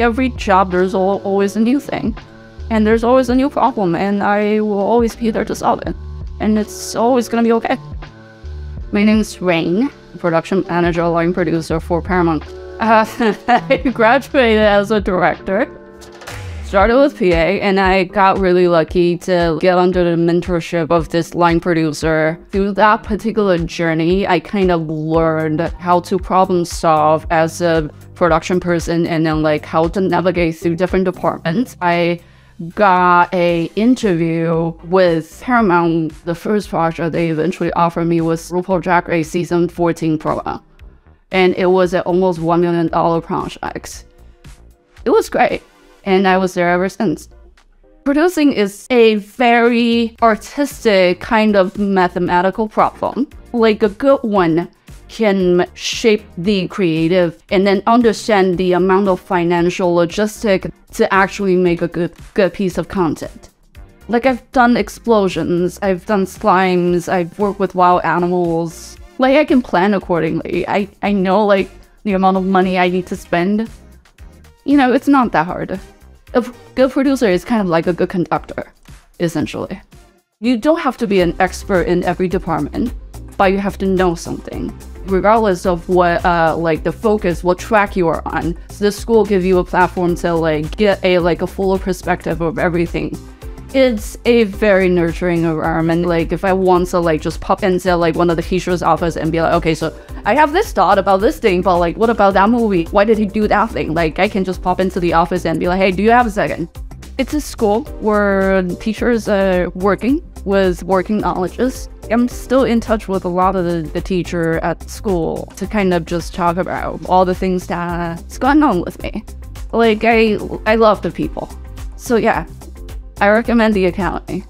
every job, there's al- always a new thing, and there's always a new problem, and I will always be there to solve it, and it's always gonna be okay. My name's Rain, production manager, line producer for Paramount. Uh, I graduated as a director started with PA and I got really lucky to get under the mentorship of this line producer. Through that particular journey, I kind of learned how to problem solve as a production person and then like how to navigate through different departments. I got a interview with Paramount. The first project they eventually offered me was RuPaul Drag Race season 14 program. And it was an almost $1 million project. It was great and I was there ever since. Producing is a very artistic kind of mathematical problem. Like a good one can shape the creative and then understand the amount of financial logistic to actually make a good good piece of content. Like I've done explosions, I've done slimes, I've worked with wild animals. Like I can plan accordingly. I, I know like the amount of money I need to spend you know, it's not that hard. A good producer is kind of like a good conductor, essentially. You don't have to be an expert in every department, but you have to know something. Regardless of what, uh, like the focus, what track you are on, so the school give you a platform to like get a like a fuller perspective of everything it's a very nurturing environment. Like if I want to like just pop into like one of the teacher's office and be like, okay, so I have this thought about this thing, but like what about that movie? Why did he do that thing? Like I can just pop into the office and be like, hey, do you have a second? It's a school where teachers are working with working knowledges. I'm still in touch with a lot of the, the teacher at school to kind of just talk about all the things that's going on with me. Like I I love the people. So yeah, I recommend the Academy.